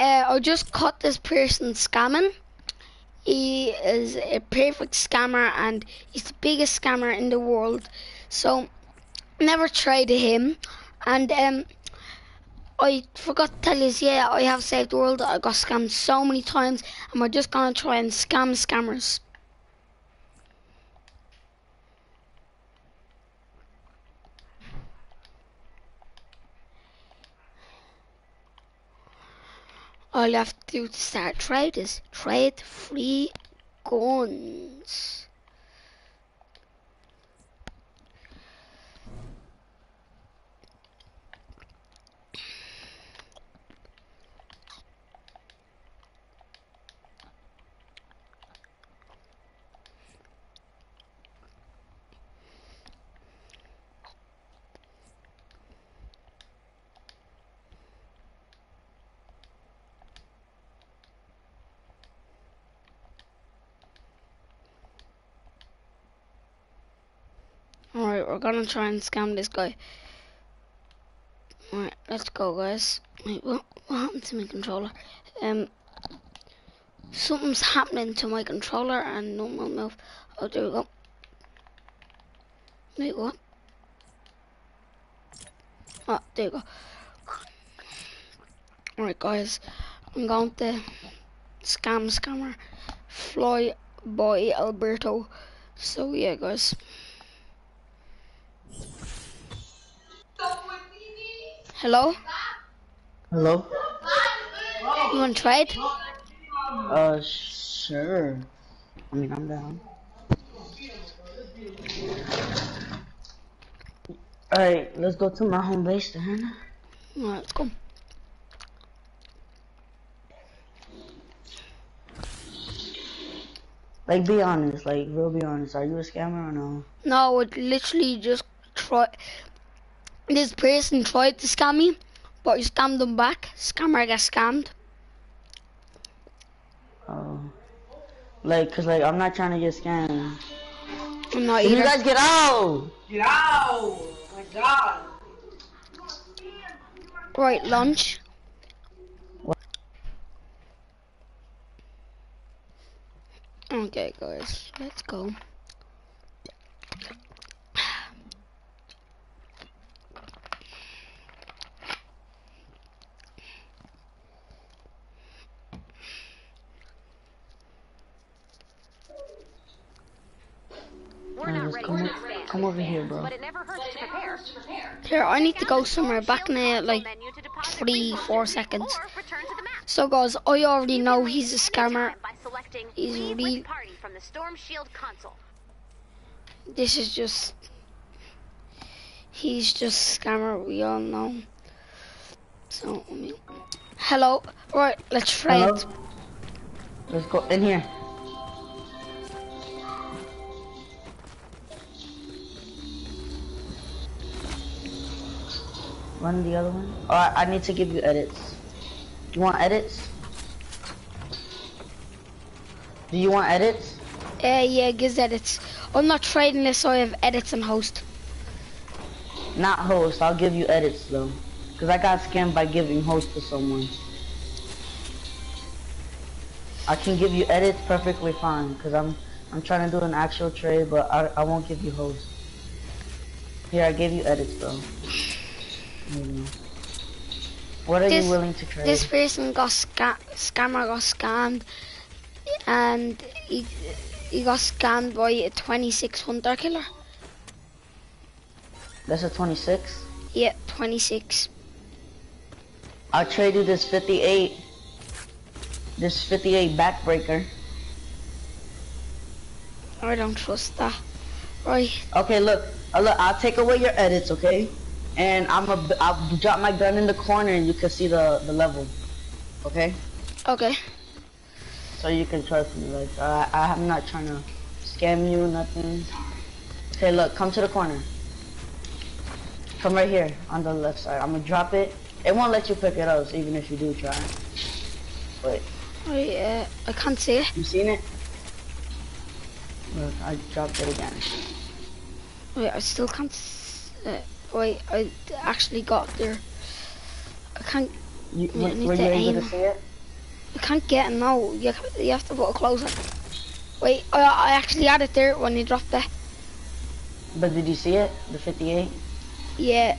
uh, I just caught this person scamming. He is a perfect scammer and he's the biggest scammer in the world. So never try to him. And um, I forgot to tell you, yeah, I have saved the world. I got scammed so many times, and we're just gonna try and scam scammers. All you have to do to start trade is trade free guns. We're gonna try and scam this guy. Alright, let's go guys. Wait, what, what happened to my controller? Um, something's happening to my controller and no more move. Oh, there we go. Wait, what? Oh, there you go. Alright guys, I'm going to scam scammer fly by Alberto. So yeah guys. Hello? Hello? You want to try it? Uh, sure. I mean, I'm down. Alright, let's go to my home base then. Alright, let's go. Like, be honest, like, real be honest. Are you a scammer or no? No, it literally just try. This person tried to scam me, but you scammed them back. Scammer I got scammed. Oh. Like, cause like, I'm not trying to get scammed. I'm not Can you guys get out? Get out! Oh my god. Right, lunch. What? Okay, guys, let's go. We're Alright, not let's ready come, to o- expand, come over here, bro. but it never hurts to prepare. Here, I need to go somewhere back in Shield uh, like menu to deposit three, four seconds. Or return to the map. So, guys, I already know he's a scammer. anytime by selecting He's really- from the Storm Shield console. This is just. He's just scammer, we all know. So, I mean, hello. Right, let's try Hello? it. Let's go in here. Run the other one. Alright, I need to give you edits. You want edits? Do you want edits? Uh, yeah, gives edits. I'm not trading this, so I have edits and host. Not host, I'll give you edits though. Cause I got scammed by giving host to someone. I can give you edits perfectly fine, cause I'm I'm trying to do an actual trade, but I I won't give you host. Here, I gave you edits though. There. What are This- you willing to trade? This person got sca- scammer got scammed, and he he got scammed by a 26 hunter killer. That's a 26. Yeah, 26. I'll trade you this 58. This 58 backbreaker. I don't trust that. Right, Okay, look, uh, look, I'll take away your edits, okay? And I'm a, I'll drop my gun in the corner and you can see the, the level, okay? okay. So you can trust me, like, I, I'm not trying to scam you, nothing. Okay, look, come to the corner. Come right here, on the left side. I'm gonna drop it. It won't let you pick it up, even if you do try. Wait, I uh, I can't see it. you seen it? Look, I dropped it again. Wait, I still can't. s- Uh, wait, I actually got there. I can't. You, Yeah, I were need were to you able to see it? You can't get it now. You, you have to put it closer. Wait, I, I actually had it there when you dropped it. But did you see it? The 58? Yeah.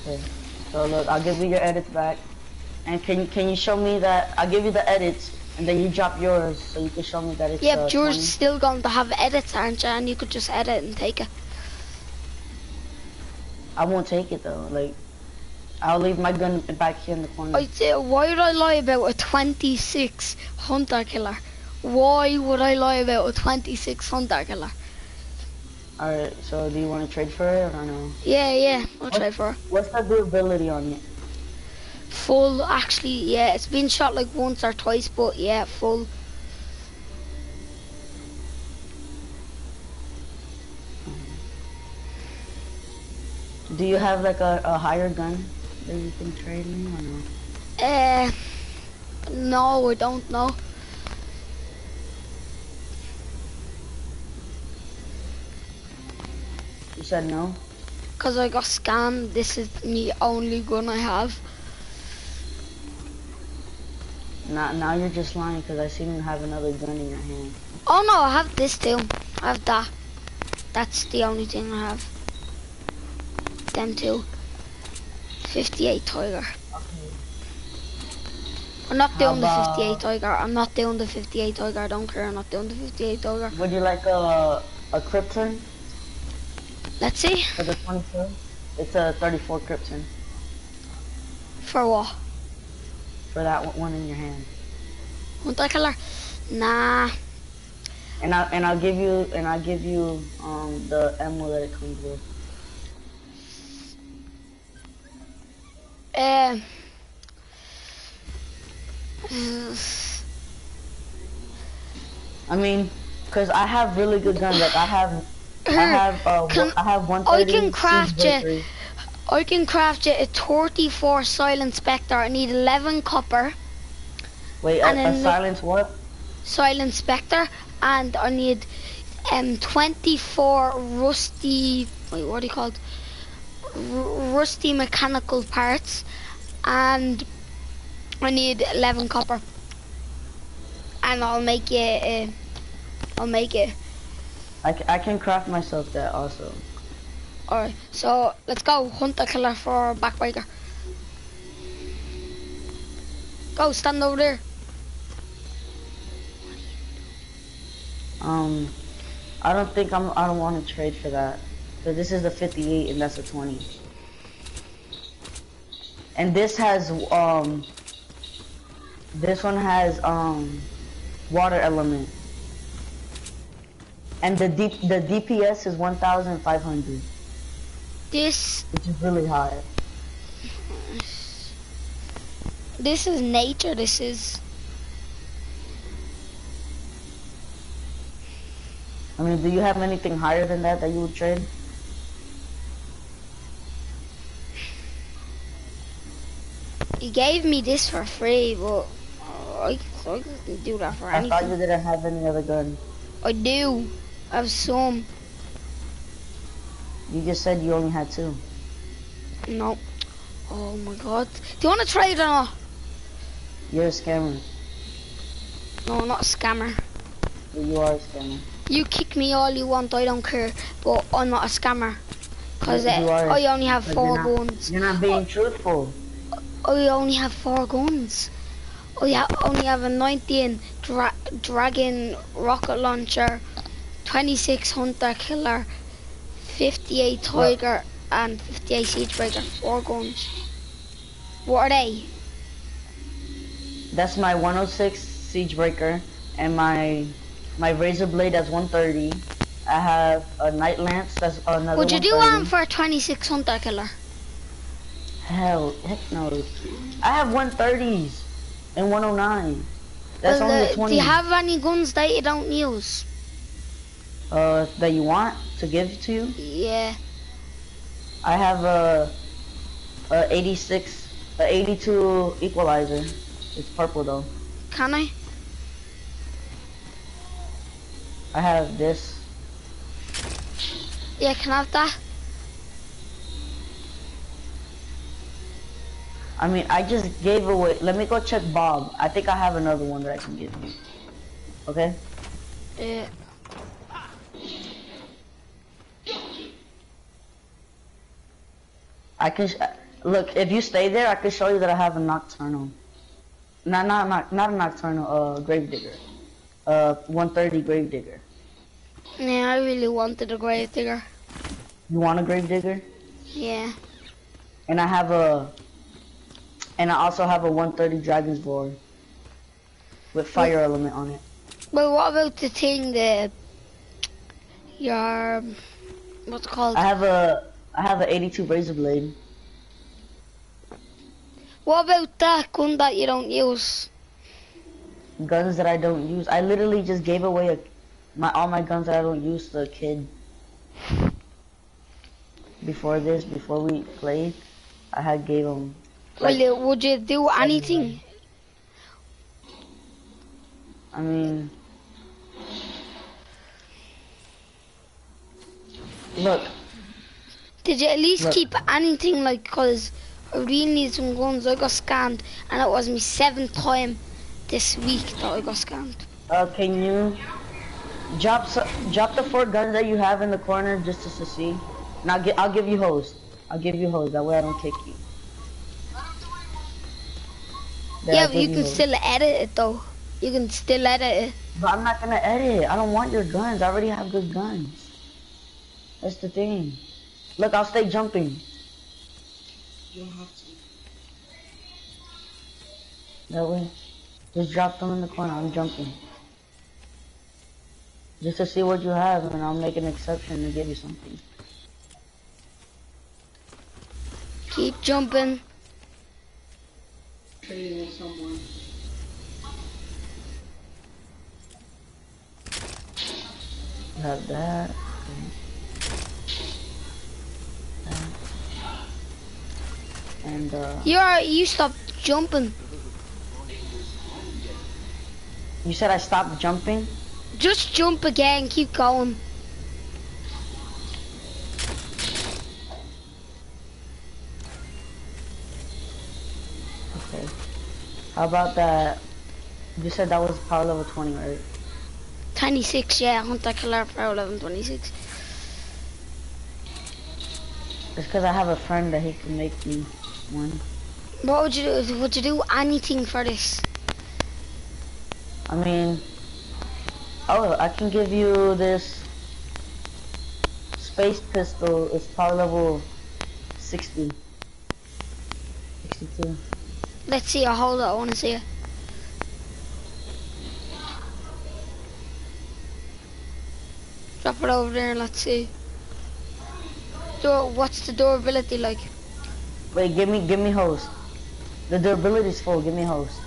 Okay. So look, I'll give you your edits back. And can you can you show me that I'll give you the edits and then you drop yours so you can show me that it's Yeah, uh, but yours 20? is still going to have edits, aren't you? And you could just edit and take it. I won't take it though. Like I'll leave my gun back here in the corner. I say, why would I lie about a 26 hunter killer? Why would I lie about a 26 hunter killer? Alright, so do you want to trade for it or no? Yeah, yeah, I'll trade for it. What's the durability on it? Full, actually, yeah, it's been shot like once or twice, but yeah, full. Do you have like a, a higher gun that you can trade me or no? Uh, no, I don't know. You said no? Because I got scammed, this is the only gun I have. Now, now you're just lying because I see you have another gun in your hand. Oh no, I have this too. I have that. That's the only thing I have. Them two. 58 Tiger. I'm not doing the 58 Tiger. I'm not doing the 58 Tiger. I don't care. I'm not doing the 58 Tiger. Would you like a a Krypton Let's see. for the 22? It's a 34 Krypton For what? for that one- in your hand. Hunter killer? Nah. And I and I'll give you and I'll give you um the ammo that it comes with. Um. I mean, cause I have really good guns. Like I have, I have, uh, Can- one- I have one I can craft you- I can craft you a 34 Silent Spectre. I need 11 copper Wait, and a then- silence what? Silent Spectre, and I need um 24 rusty. Wait, what are you called? R- rusty mechanical parts, and I need 11 copper. And I'll make it. Uh, I'll make it. I, I can craft myself that also. Alright, so let's go hunter killer for backbreaker. Go, stand over there. Um, I don't think I'm. I don't want to trade for that. Cause this is the 58 and that's a 20. And this has um. This one has um, water element. And the D, the DPS is 1,500, This which is really high. this is nature. This is I mean, do you have anything higher than that that you would trade? He gave me this for free, but uh, I, I couldn't do that for I thought you didn't have any other gun. I do. I have some. You just said you only had two. No. Oh my god. Do you want to trade or not? You're a scammer. No, I'm not a scammer. You are a scammer. You kick me all you want, I don't care. But I'm not a scammer. Because. I only have But four you're not- guns. You're not being truthful. Oh, I only have four guns. Oh, ha- only have a 19 dra- Dragon rocket launcher, 26 Hunter Killer, 58 Tiger, and 58 Siege Breaker. Four guns. What are they? That's my 106 siege breaker and my my razor blade that's 130. I have a night lance that's another. Would you do one for a 26 Hunter Killer? Hell, heck no. I have 130s and 109. That's Well, only uh, a 20. do you have any guns that you don't use? uh that you want to give to you? Yeah. I have a a 86, a 82 equalizer. It's purple though. Can I? I have this. Yeah, can I have that? I mean, I just gave away. Let me go check Bob. I think I have another one that I can give you. Okay. Yeah. I can sh- look if you stay there. I can show you that I have a nocturnal. Not not not not a nocturnal. Uh, gravedigger. Uh, 130 gravedigger. Yeah, I really wanted a grave digger. You want a gravedigger? Yeah. And I have a. And I also have a 130 dragon's board. With fire element on it. But what about the thing that your what's it called? I have a. I have an 82 razor blade. What about that gun that you don't use? Guns that I don't use. I literally just gave away a, my all my guns that I don't use to a kid. Before this, before we played, I had gave him. Well, you- would you do anything? I mean, look, Did you at least Look. keep anything like? Cause I really need some guns. I got scammed, and it was my seventh time this week that I got scammed. uh, can you drop drop the four guns that you have in the corner just to, see? And I'll get I'll give you hose. I'll give you hose. That way I don't kick you. Then yeah, but you can hose. still edit it though. You can still edit it. But I'm not gonna edit. I don't want your guns. I already have good guns. That's the thing. Look, I'll stay jumping. You don't have to. That way. Just drop them in the corner. I'm jumping. Just to see what you have, and I'll make an exception and give you something. Keep jumping. Trading with someone. You have that. That. And, uh, You are you stopped jumping. you said I stopped jumping? Just jump again. Keep going. Okay. How about that? You said that was power level 20, right? 26, yeah, Hunter Killer for 11, 26. It's because I have a friend that he can make me one. What would you do? Would you do anything for this? I mean, oh, I can give you this space pistol. It's power level 60. 62. Let's see. I'll hold it. I want to see it. Drop it over there and let's see. So, what's the durability like? Wait, give me, give me host. The durability is full. Give me host.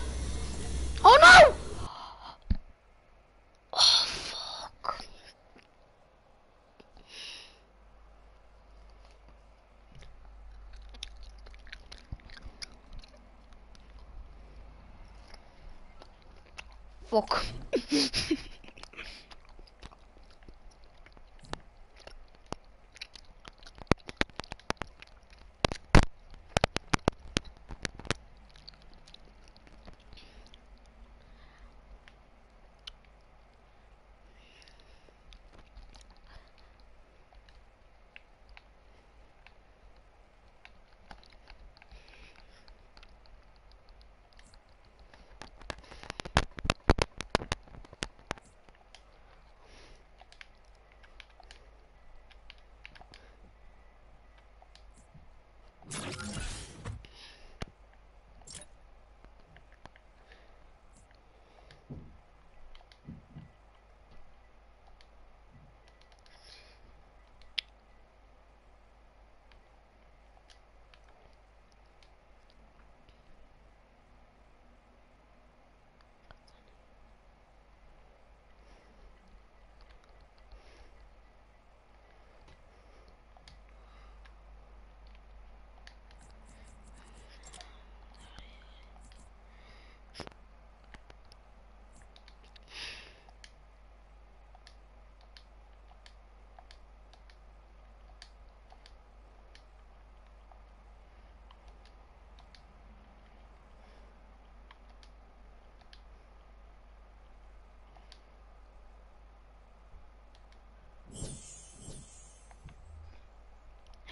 Bok.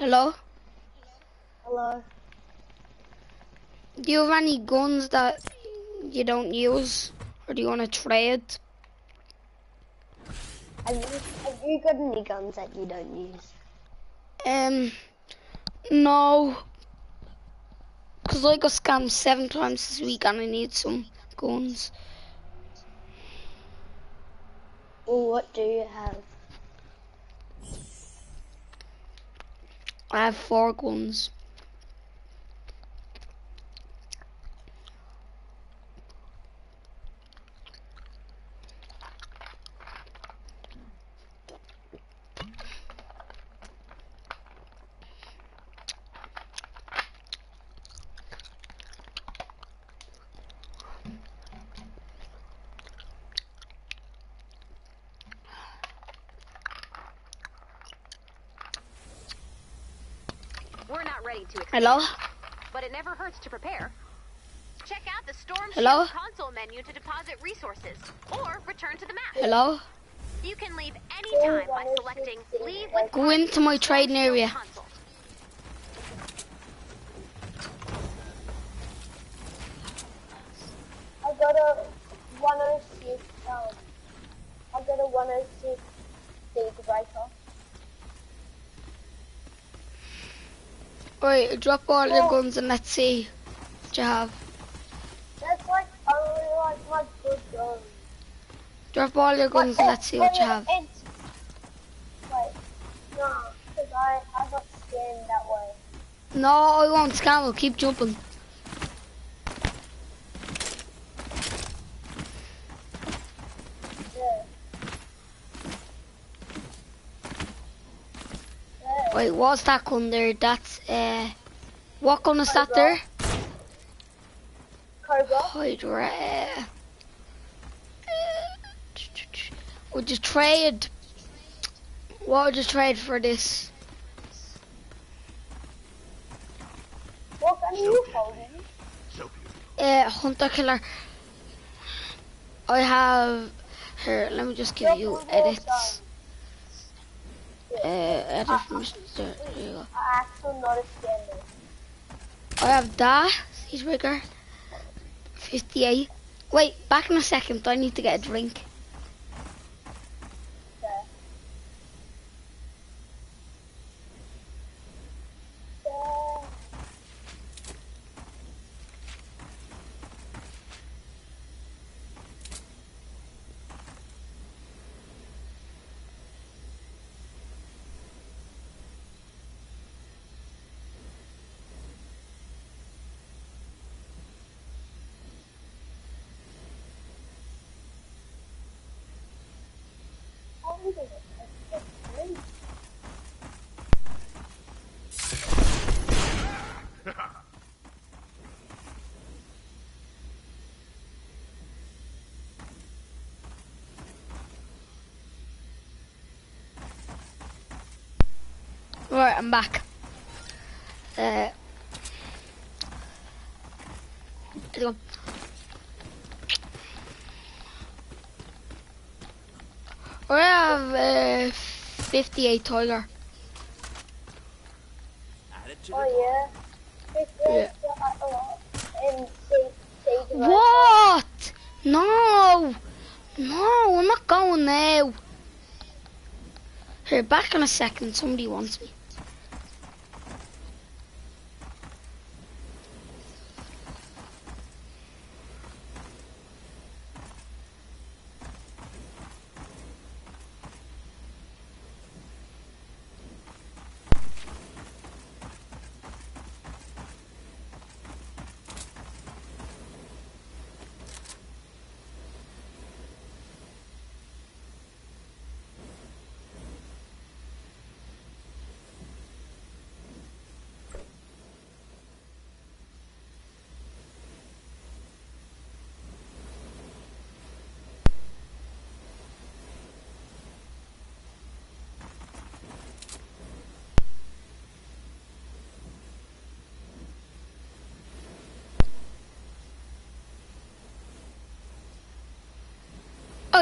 Hello? Hello. Do you have any guns that you don't use? Or do you want to trade? Have you, have you got any guns that you don't use? Um, no. Because I got scammed seven times this week and I need some guns. Well, what do you have? I have four guns. We're not ready to expand, Hello? but it never hurts to prepare. Check out the Storm Hello? Console menu to deposit resources, or return to the map. Hello? You can leave anytime by selecting Leave with Go into my trading area. console. I got a 106, um, I got a 106 Siege Rifle. Right, oh. drop all your guns and let's see what you have. That's like only like my good gun. Drop all your guns and let's see what you have. Wait, no, because I, I got scammed that way. No, I won't scam, I'll keep jumping. Wait, what's that gun there? That's, uh, what gun is that there? Cobra. Hydra. Would you trade? What would you trade for this? What gun are you holding? Uh, hunter killer. I have. Here, let me just give you edits. Eh, eh, uh, edit permissions. There, there you go. I actually not a scammer. I have that. He's bigger. 58. Wait, back in a second. I need to get a drink. Right, I'm back. Uh, I have uh, 58 Tiger. Oh yeah. Yeah. uh, and say say the right What? No! No, I'm not going now. Here, back in a second. Somebody wants me.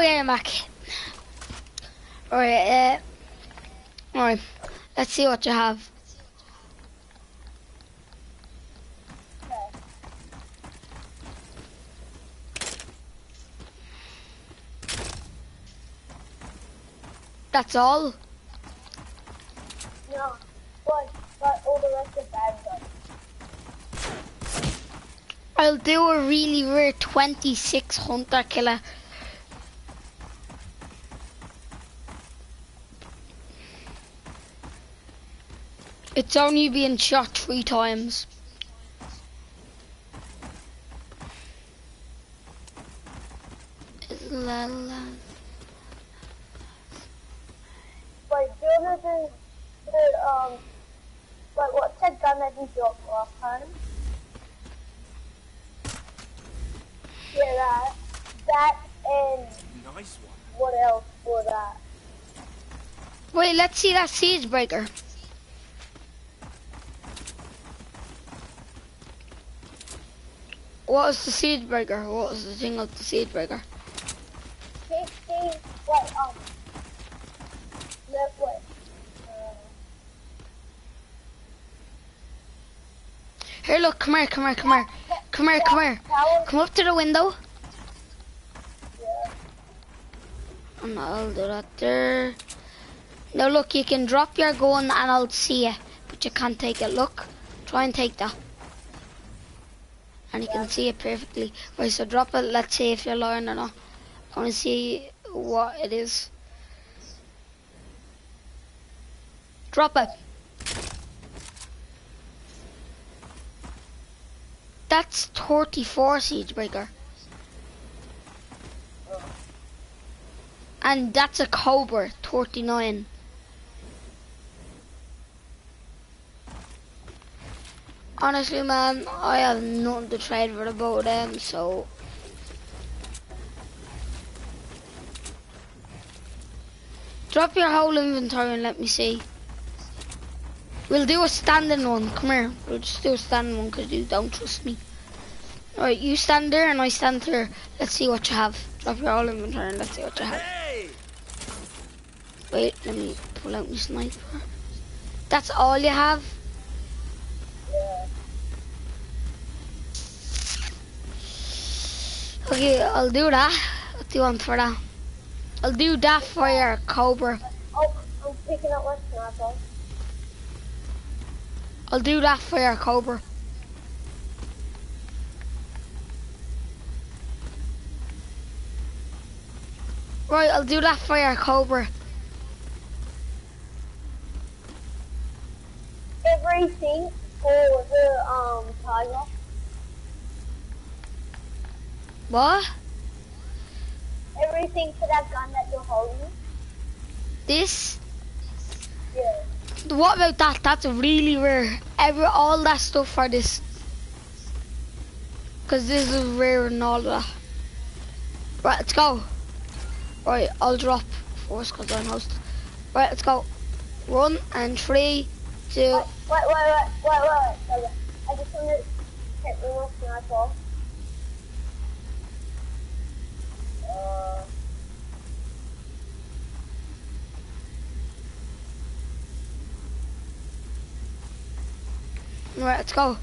yeah, I'm back. Alright, uh, alright. Let's see what you have. That's all? No. But, but all the rest of bad are. I'll do a really rare 26 hunter killer. It's only been shot three times. La, la. But do you know the, the um, but what's that gun that you dropped last time? Yeah, that, that and Nice one. what else for that? Wait, let's see that siege breaker. What was the siege breaker? What was the thing of the siege breaker? Here, look, come here, come here, come here. Come here, come here. Come up to the window. And I'll do that there. Now look, you can drop your gun and I'll see it. But you can't take it. Look, try and take that. And you can see it perfectly. Right, so drop it. Let's see if you're lying or not. I want to see what it is. Drop it. That's 34 siege breaker. And that's a Cobra 39. Honestly, man, I have nothing to trade for the both them, so. Drop your whole inventory and let me see. We'll do a standing one. Come here. We'll just do a standing one because you don't trust me. Alright, you stand there and I stand here. Let's see what you have. Drop your whole inventory and let's see what you have. Wait, let me pull out my sniper. That's all you have? Okay, I'll do that. What do you want for that? I'll do that for your Cobra. Oh. I'll do that for your Cobra. Right, I'll do that for your Cobra. Everything for the um tiger. What? Everything for that gun that you're holding. This? Yeah. What about that? That's really rare. Every all that stuff for this. Cause this is rare and all that. Right, let's go. Right, I'll drop first cause I'm host. Right, let's go. One and three, two. Wait, wait, wait, wait, wait, wait, wait. I just want to hit me my sniper. Uh, Right, let's go.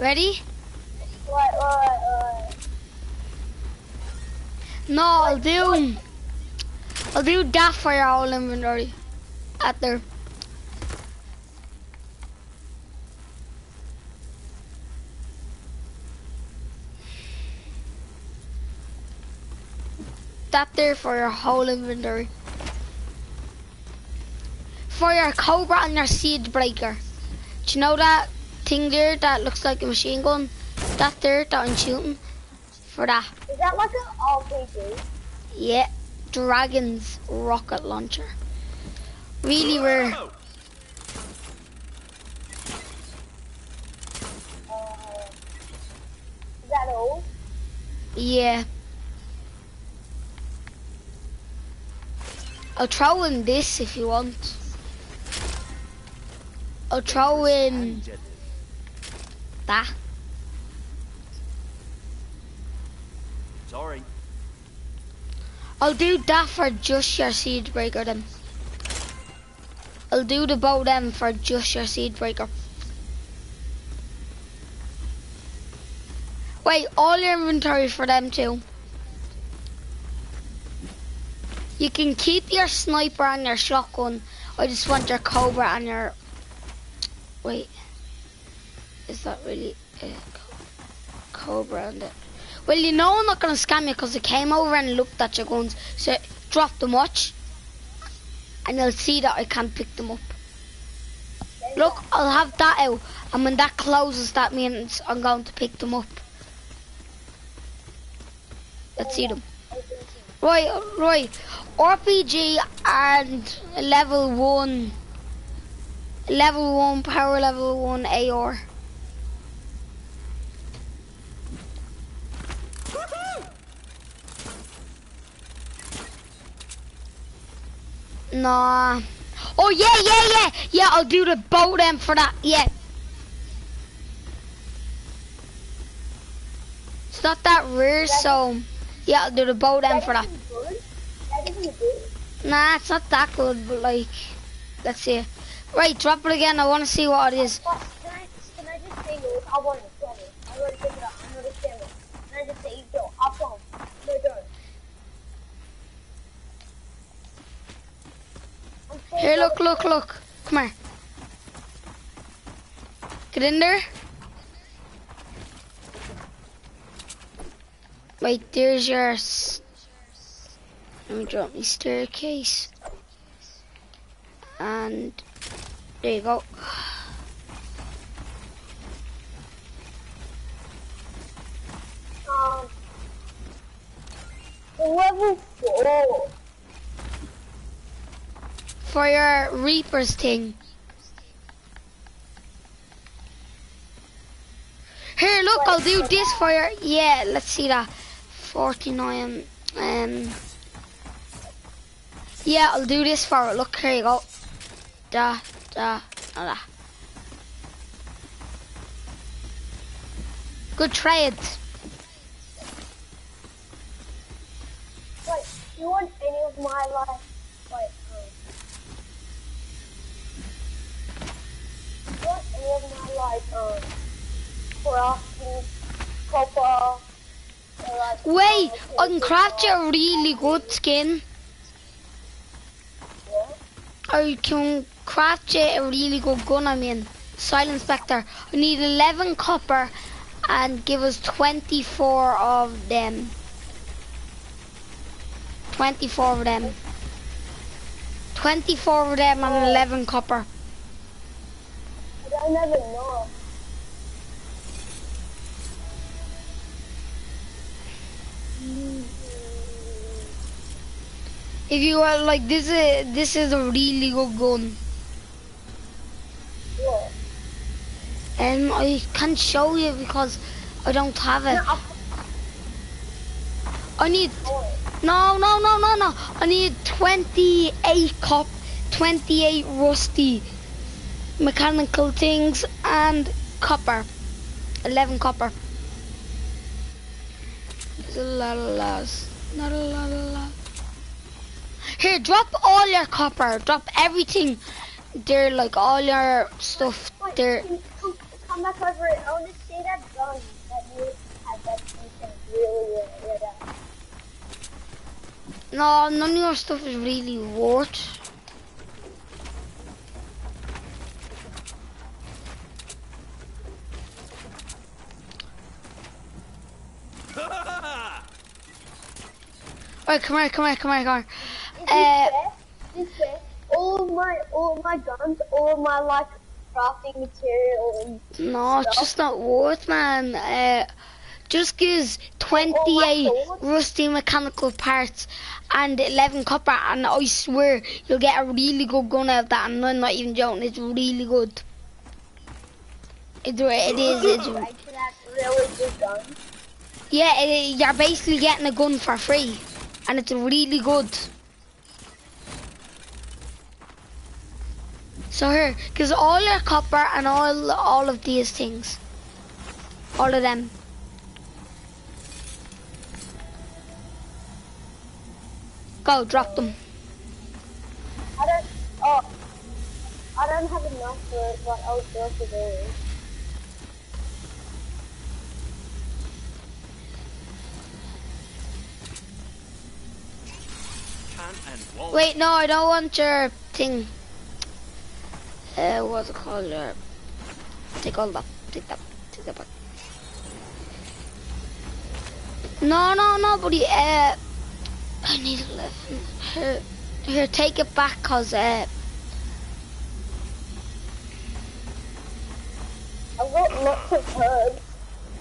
Ready? No, I'll do. I'll do that for your whole inventory. At there. That there for your whole inventory. For your cobra and your siege breaker. Do you know that thing there that looks like a machine gun? That there that I'm shooting. For that. Is that like an RPG? Yeah, Dragon's rocket launcher. Really rare. Oh, Uh, is that all? Yeah. I'll throw in this if you want. I'll throw in that. Sorry. I'll do that for just your siege breaker then. I'll do the bow them for just your siege breaker. Wait, all your inventory for them too. You can keep your sniper and your shotgun. I just want your cobra and your. Wait. Is that really uh, cobra and it? Well, you know I'm not gonna scam you because I came over and looked at your guns. So drop them, watch, and you'll see that I can't pick them up. Look, I'll have that out, and when that closes, that means I'm going to pick them up. Let's see them. Right, right. RPG and level one. Level one power level one AR. Nah. Oh yeah, yeah, yeah, yeah. I'll do the bow then for that. Yeah. It's not that rare, so yeah, I'll do the bow then for that. isn't good. That isn't good. Nah, it's not that good, but like, let's see. Right, drop it again. I want to see what it is. Can I, can I just say no? I want it. I want to pick it up. I know the camera. Can I just say yo? Up on. No, don't. Here, look, look, look. Come here. Get in there. Wait, there's your. Let me drop my staircase. And there you go. Um, level four. For your Reapers thing. Here, look, I'll do this for your. Yeah, let's see that. 49. Um. Yeah, I'll do this for it. Look, here you go. Da, da, da. Good trade. Do you want any of my like, like, um, you want any of my like, um, crafting copper? or, like, Wait, I can craft you a really good skin. I can craft you a really good gun, I mean. Silent Spectre. I need 11 copper and give us 24 of them. 24 of them. 24 of them and 11 copper. I never know. If you are like this is this is a really good gun. Yeah. And I can't show you because I don't have it. No, I, need I want it. No, no, no, no, no. I need 28 cop, 28 rusty mechanical things and copper. 11 copper. There's a lot of loss. Not a lot of loss. Here, drop all your copper. Drop everything. There, like all your stuff Wait, there. Come, come, come back over it. I want to see that gun that you had that you really, really, really. No, none of your stuff is really worth. Alright, come here, come here, come here, come here. Uh, this way. All of my, all of my guns, all of my like crafting material. and No, it's just not worth, man. Uh, just gives 28 rusty mechanical parts and 11 copper, and I swear you'll get a really good gun out of that. And I'm not even joking, it's really good. It, it is, it's, really good gun. yeah, it, you're basically getting a gun for free, and it's really good. So here, gives all your copper and all all of these things, all of them. Go, drop them. I don't. Oh, I don't have enough for it, but I'll go for those. Can't and won't. Wait, no, I don't want your thing. Uh, what's it called? Your... Take all that. Take that. Take that back. No, no, no, buddy. Uh, I need 11. Here, here, take it back, cause uh, I've got lots of herbs.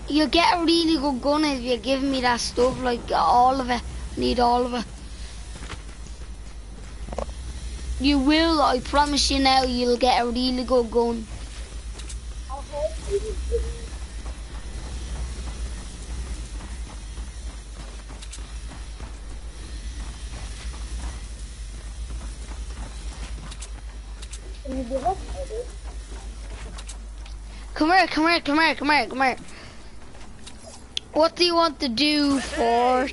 you get a really good gun if you give me that stuff, like all of it. Need all of it. You will, I promise you now, you'll get a really good gun. I've heard you. Can you give us herbs? Come here, come here, come here, come here, come here. What do you want to do for...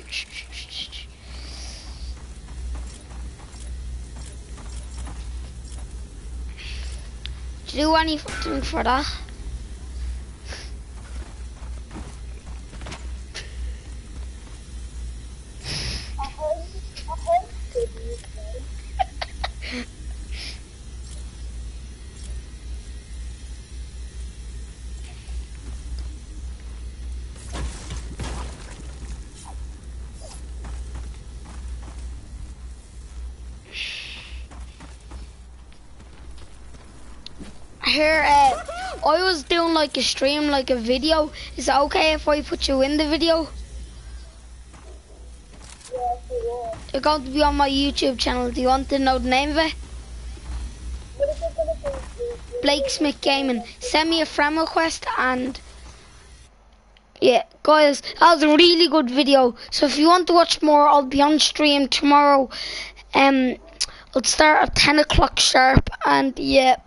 Do you do anything for that? I heard, I heard good news, man. Here, uh, I was doing like a stream, like a video. Is it okay if I put you in the video? It. You're going to be on my YouTube channel. Do you want to know the name of it? Blake Smith Gaming. Send me a friend request and yeah, guys, that was a really good video. So if you want to watch more, I'll be on stream tomorrow. Um, I'll start at ten o'clock sharp, and yeah,